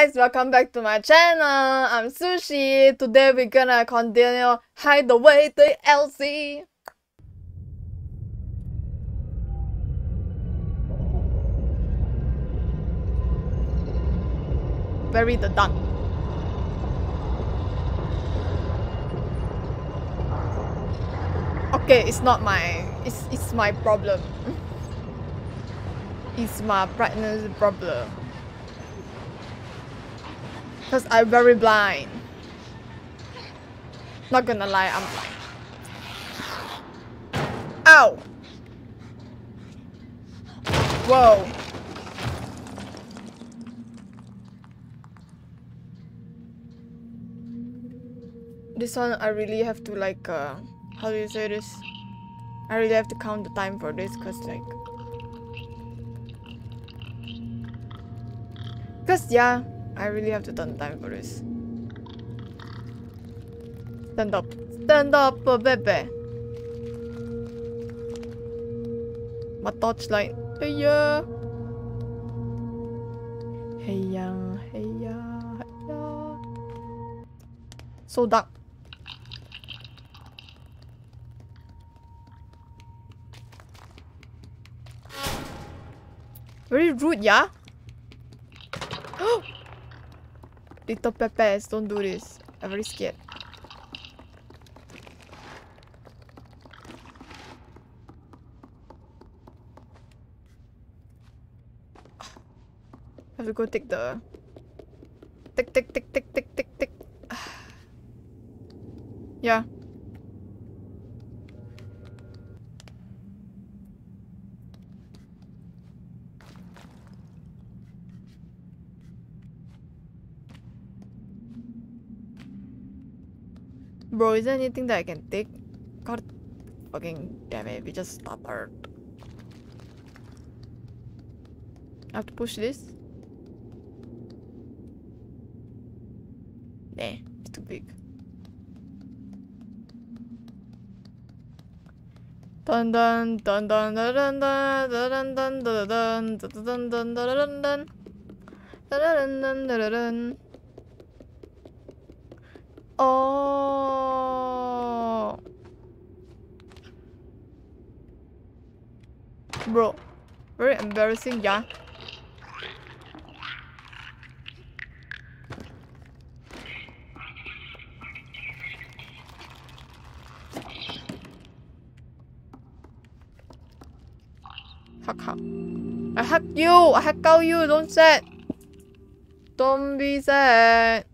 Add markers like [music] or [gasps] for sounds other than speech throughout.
guys, welcome back to my channel. I'm Sushi. Today we're gonna continue Hideaway DLC. Bury the done. Okay, it's not my it's it's my problem. It's my pregnancy problem. Cause I'm very blind. Not gonna lie, I'm blind. Ow! Whoa. This one I really have to like uh how do you say this? I really have to count the time for this cause like Cause yeah, I really have to turn time for this. Stand up. Stand up, uh, baby. My torchlight. Hey yeah. Hey yeah, hey yeah, hey yeah. So dark. Very rude, yeah? [gasps] Little Pepes, don't do this. I'm very scared. I [sighs] have to go take the tick tick tick tick tick tick [sighs] tick. yeah. Bro, is there anything that I can take? God fucking damn it, we just stuttered. I have to push this? Nah, it's too big. Dun dun dun dun dun dun dun dun dun dun dun dun dun dun dun dun dun dun dun Oh. Bro, very embarrassing, yeah. Hack hack. I hack you! I hack out you! Don't sad! Don't be sad!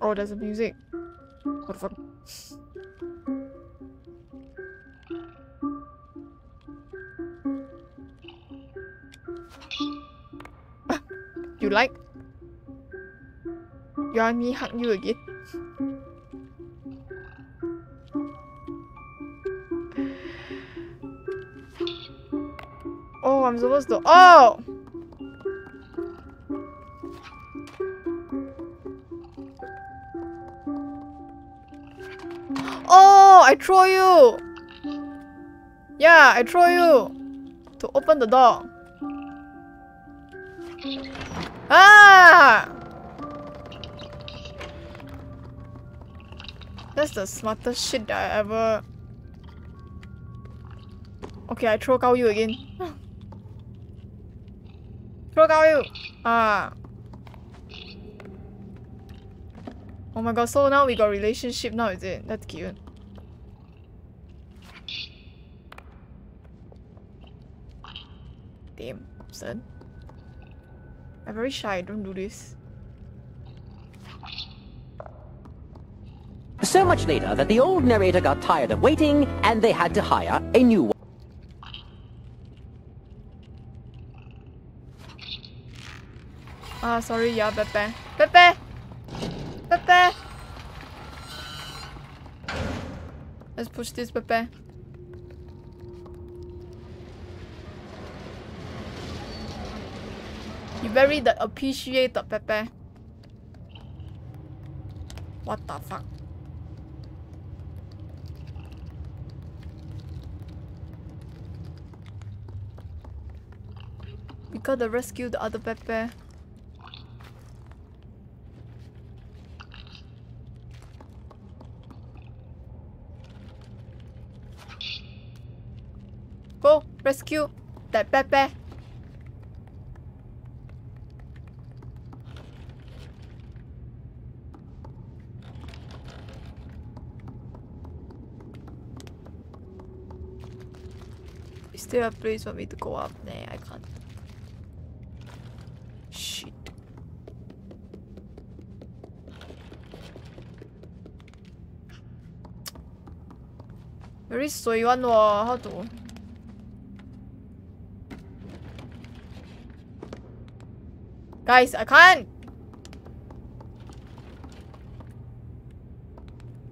Oh, there's a music. What the fuck? You hmm. like? You want me hug you again? oh, I'm supposed to- Oh! Oh, I throw you! Yeah, I throw you! To open the door. Ah! That's the smartest shit that I ever... Okay, I throw out you again. [gasps] throw out you! Ah. Oh my god, so now we got relationship now, is it? That's cute. Damn, son. I'm very shy, don't do this. So much later that the old narrator got tired of waiting and they had to hire a new one. Ah, sorry, yeah, Pepe. Pepe! Pepe! Let's push this, Pepe. Very the appreciated, Pepe. What the fuck? We gotta rescue the other Pepe. Go rescue that Pepe. Is there a place for me to go up? Nah, I can't. Shit. Very 水 one oh, how to Guys, I can't!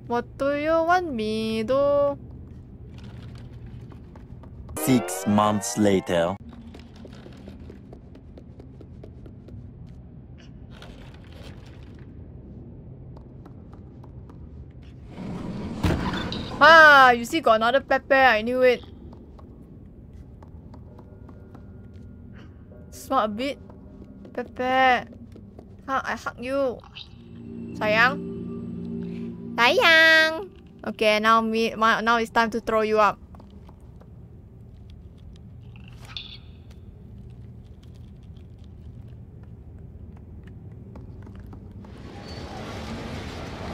What do you want me to? Six months later. Ah, you see, got another Pepe. I knew it. Smart a bit. Pepe. Huh, I hug you. Sayang. Sayang. Okay, now me. my- Now it's time to throw you up.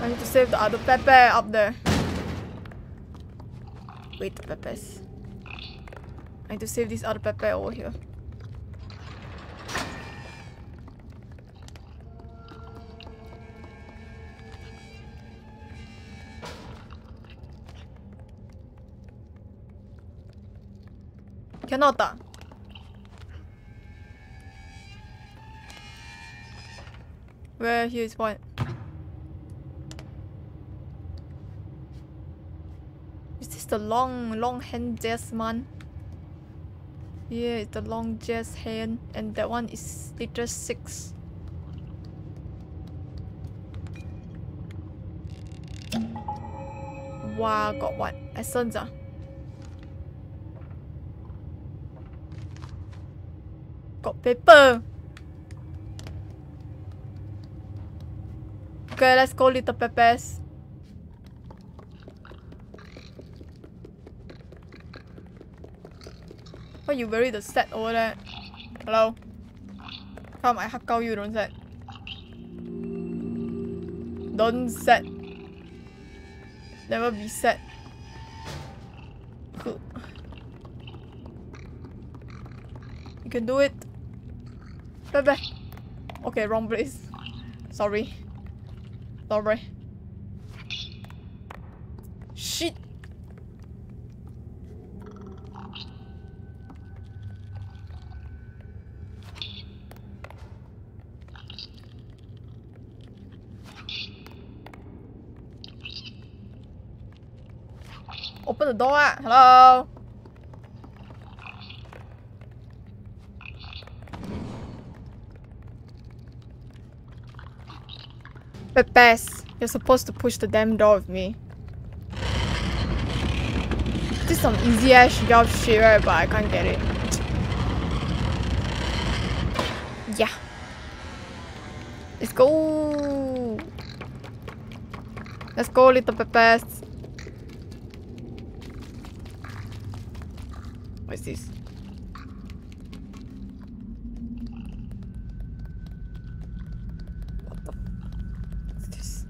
I save the Pepe up there. Wait, the Pepes. I need to save this other Pepe over here. Cannot. ah. Where here is one? Is this the long, long hand jazz man? Yeah, it's the long jazz hand, and that one is liter six. Wow, got what? Essence ah? Got paper. Okay, let's go, little peppers. You bury the set over there? Hello? Come, I out you, don't set. Don't set. Never be set. Cool. You can do it. Bye bye. Okay, wrong place. Sorry. Sorry. Shit. Open the Hello. Pepes, you're supposed to push the damn door with me. This is some easy ass job shit, right? But I can't get it. Yeah. Let's go. Let's go, little Pepes. What is this? What the? What's this?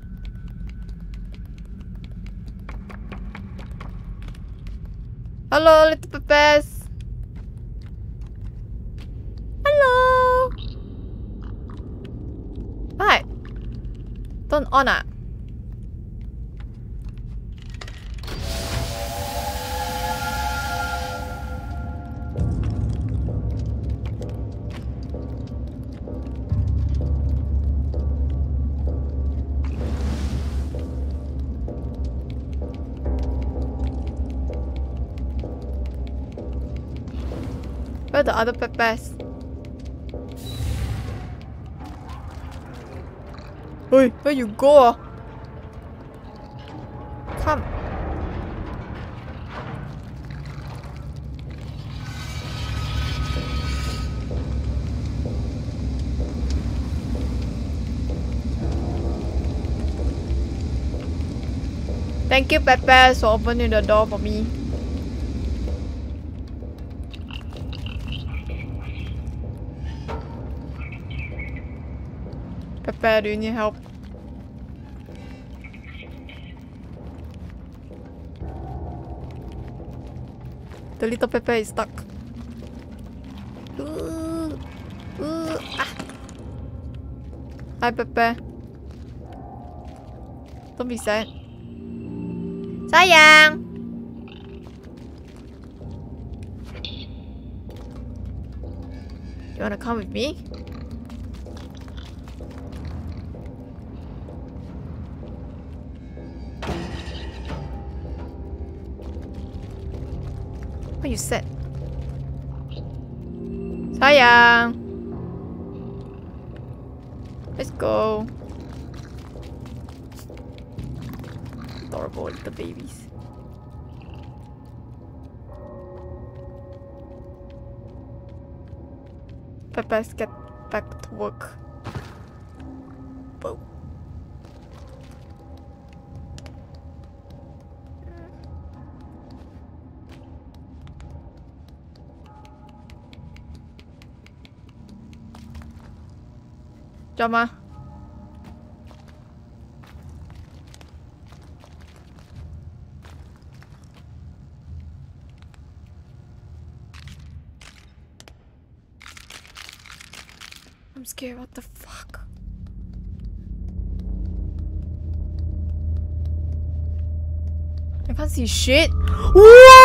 Hello, little Pepes. Hello. Hi. Turn on other peppers. Hey, where you go? Come. Thank you, Peppers, for opening the door for me. Pepe, do you need help? The little Pepe is stuck. Ooh, ooh, ah. Hi, Pepe. Don't be sad. Sayang! You wanna come with me? What you said? Sayang! Let's go. Adorable little babies. Pepe's get back to work. I'm scared. What the fuck? I can't see shit. [gasps] Whoa!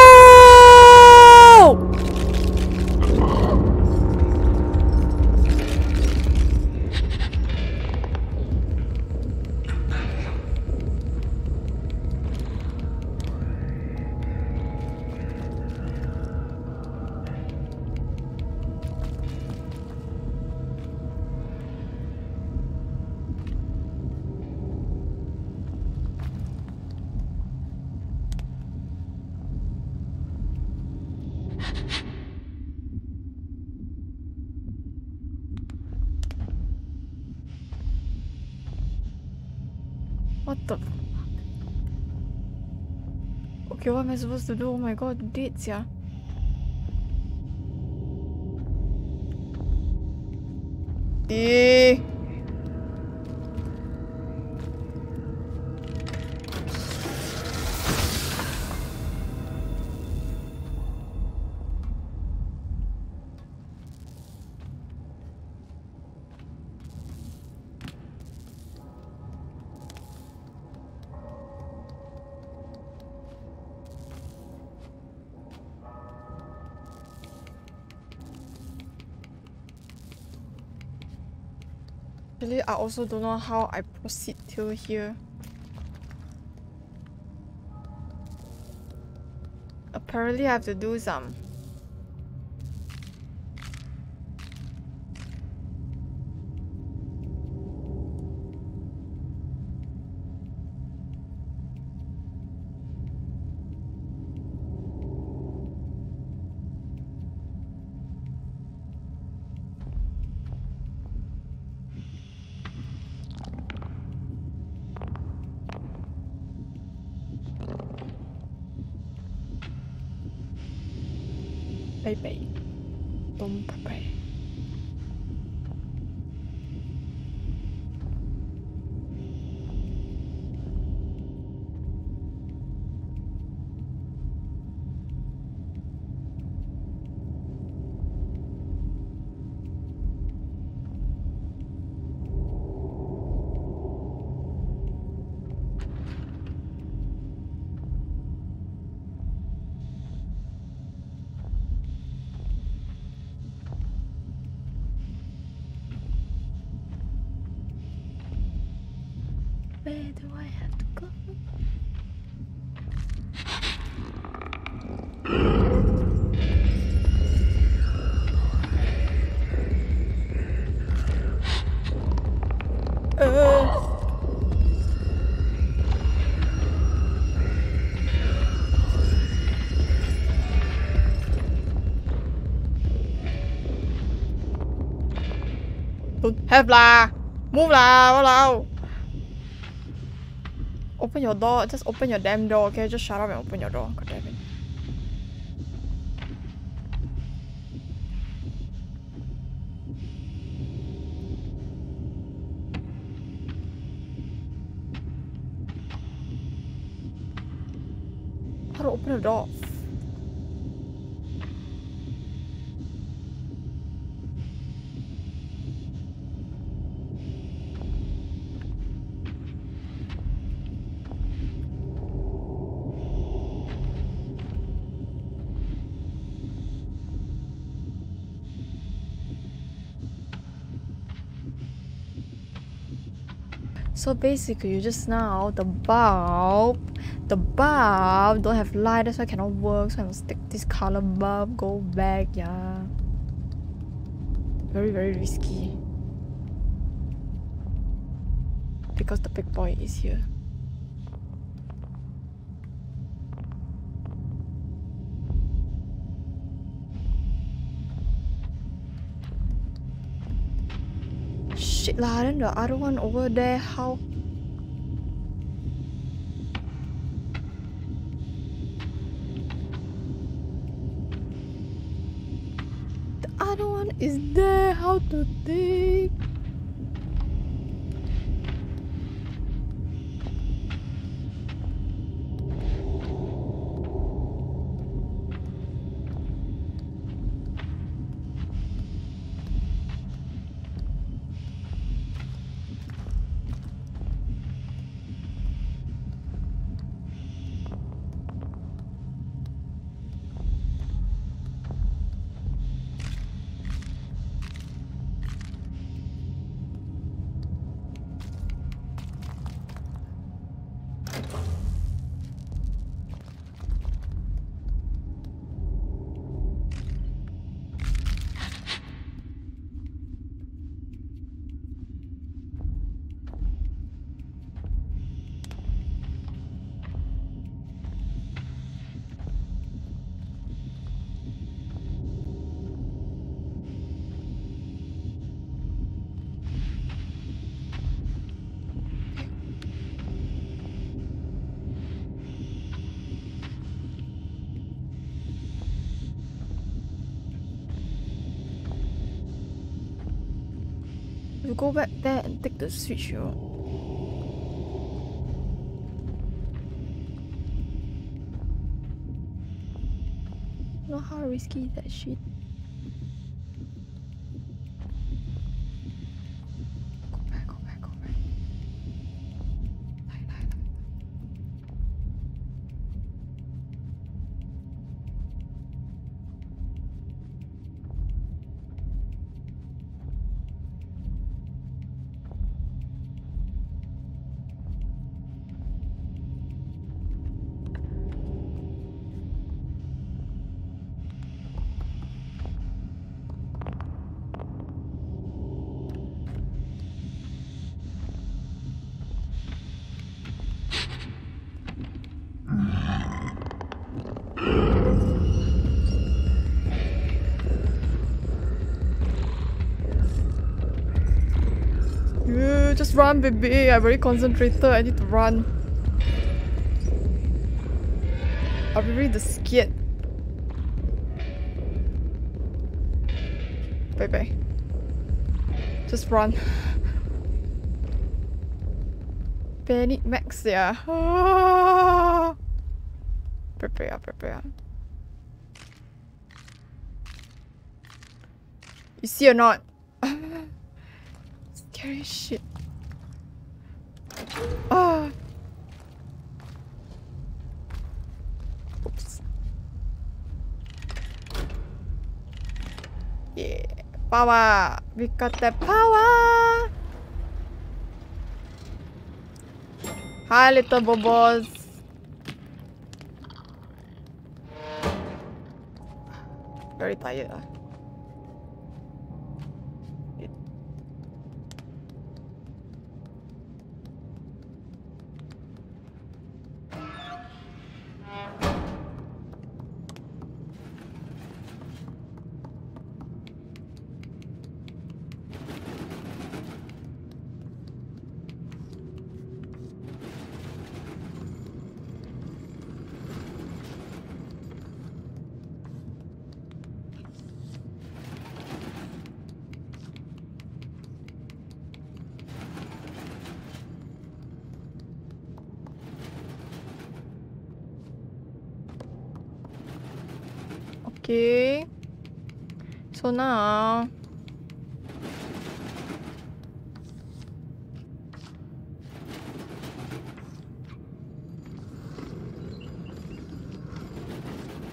Supposed to do? Oh my god, dates, yeah. Eh. Actually, I also don't know how I proceed till here. Apparently, I have to do some. Baby. Don't prepare. Where Have lah! Move lah! Walao! Open your door. Just open your damn door, okay? Just shut up and open your door. God damn it. How to open the door? So basically, you just now the bulb, the bulb don't have light, that's why cannot work. So I must take this color bulb, go back, yeah. Very very risky. Because the big boy is here. Lah, then the other one over there, how? The other one is there, how to take? You go back there and take the switch, yo. Know how risky that shit? Just run, baby. I'm very concentrated. I need to run. I'll be really scared. Bye bye. Just run. Panic max, yeah. Ah. [laughs] Prepare, prepare. You see or not? [laughs] Scary shit. Ah. Oops. Yeah. Power. We got the power. Hi, little bobos. Very tired. So now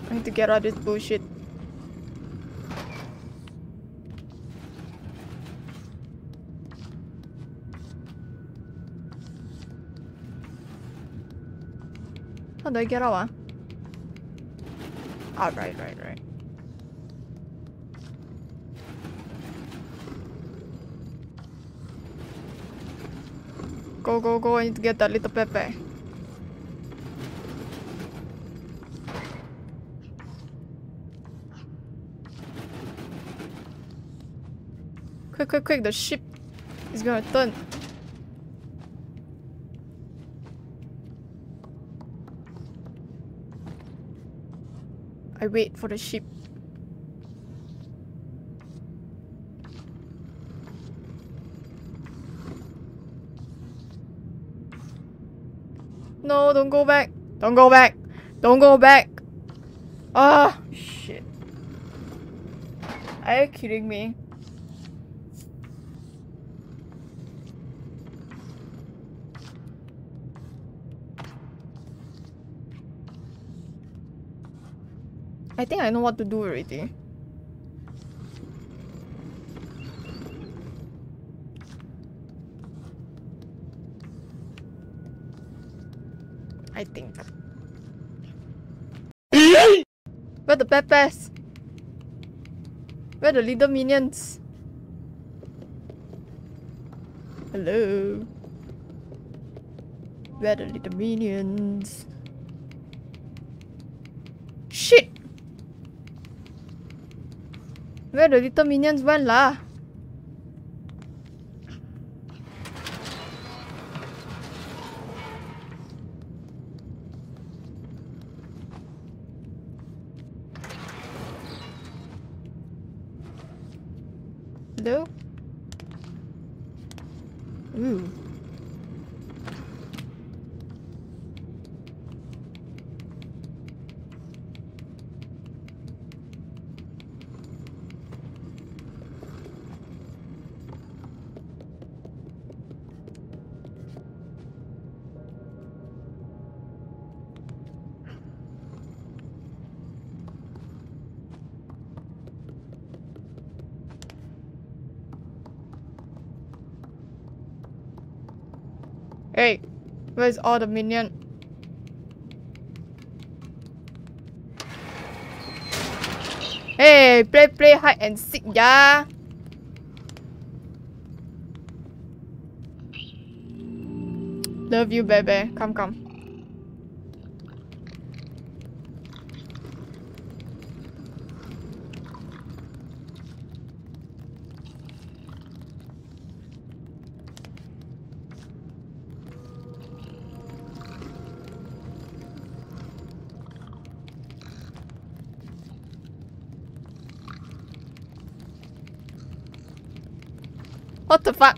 I need to get out of this bullshit. How do I get out? Ah, right, right, right. Go, go, go, I need to get that little Pepe. Quick, quick, quick, the ship is gonna turn. I wait for the ship. No, don't go back. Don't go back. Don't go back. Ah, shit. Are you kidding me? I think I know what to do already. I think. Where the? Where the little minions? Hello? Where the little minions? Shit! Where the little minions went lah? Ooh. Hey, where's all the minion? Hey, play play hide and seek, yeah. Love you, baby. Come, come. What the fuck?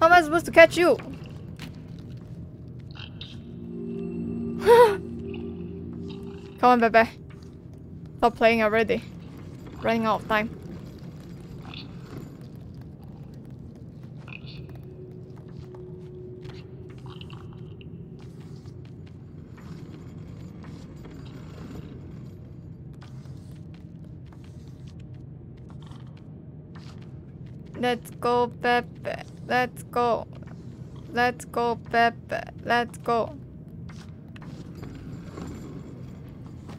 How am I supposed to catch you? [laughs] Come on, baby. Stop playing already. Running out of time. Let's go, Pepe. Let's go. Let's go, Pepe. Let's go.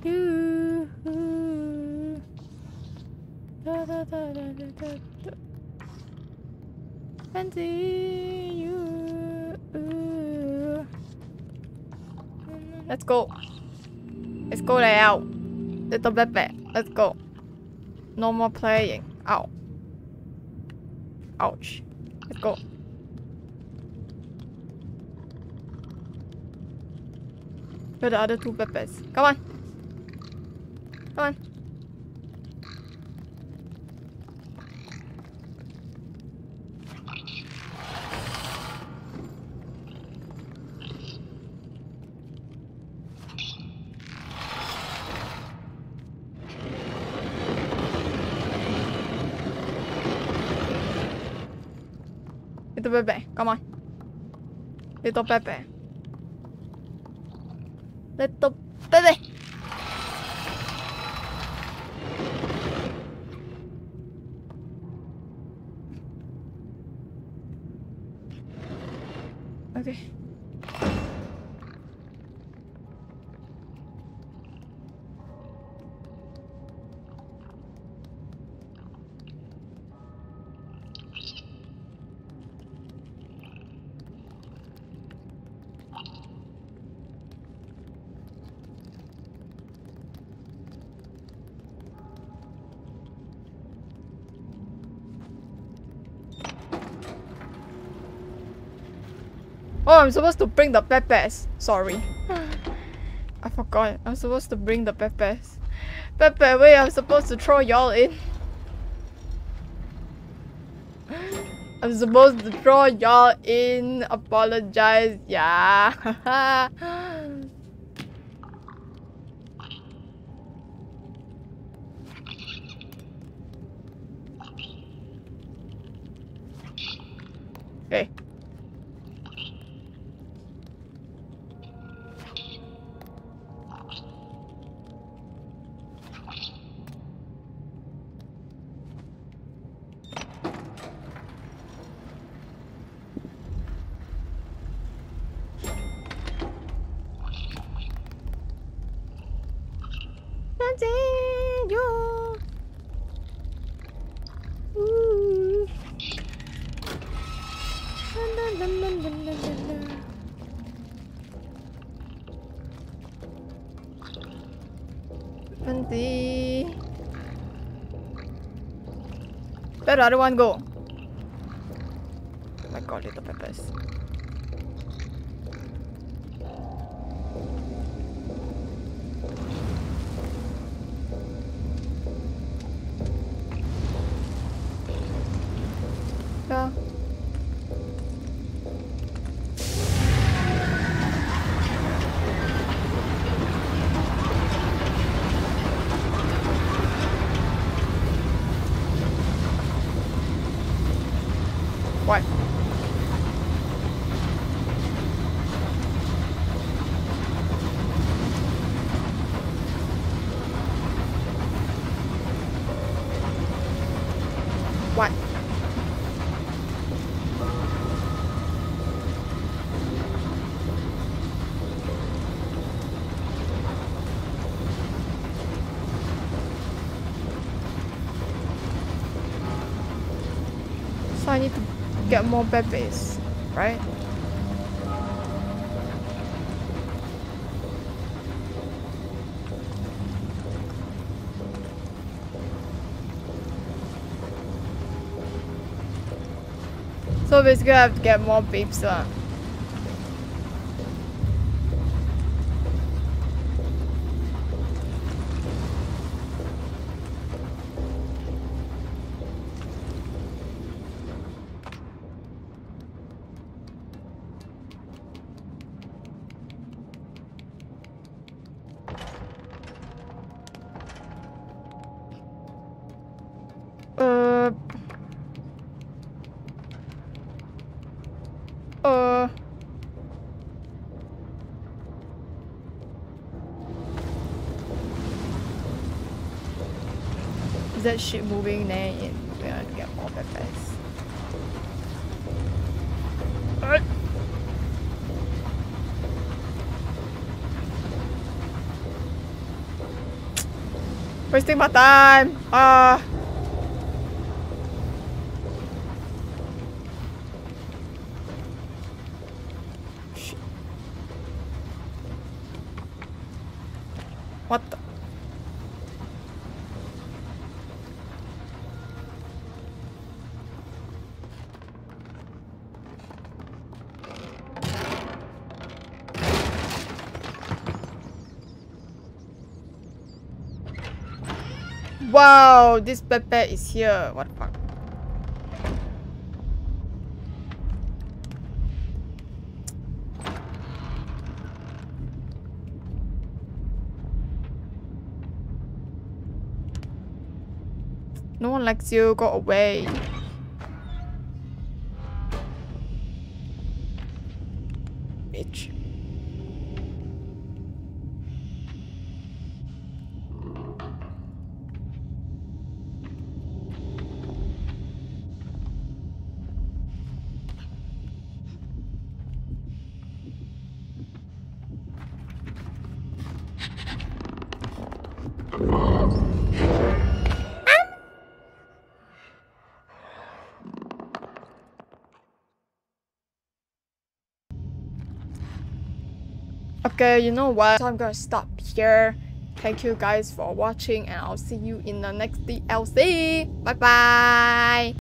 Yoo-hoo. Fancy you. Let's go. Let's go there out. Little Pepe. Let's go. No more playing. Ow. Ouch. Let's go. Where are the other two peppers? Come on. Come on. Little Pepe, come on. Little Pepe. Little I'm supposed to bring the peppers. Sorry. I forgot. I'm supposed to bring the peppers. Pepe, wait, I'm supposed to throw y'all in. I'm supposed to throw y'all in. Apologize. Yeah. [laughs] Where the other one go? Oh my god, little peppers. Get more pepes, right? So basically I have to get more babes lah. Uh. That shit moving there? Yeah, we have to get more. Uh. Wasting my time. Ah. Shit. Wow, this Pepe is here. What the fuck? No one likes you. Go away. Okay, you know what? So I'm gonna stop here. Thank you guys for watching and I'll see you in the next DLC. Bye bye.